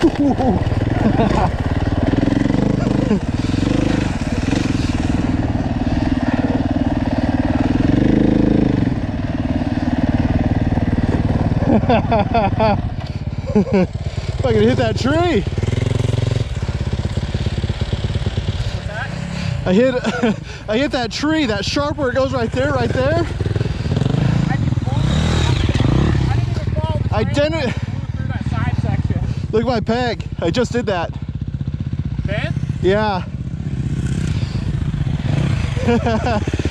if I can hit that tree. I hit I hit that tree, that sharp where it goes right there, right there. I didn't I didn't look at my peg. I just did that. Ben? Yeah.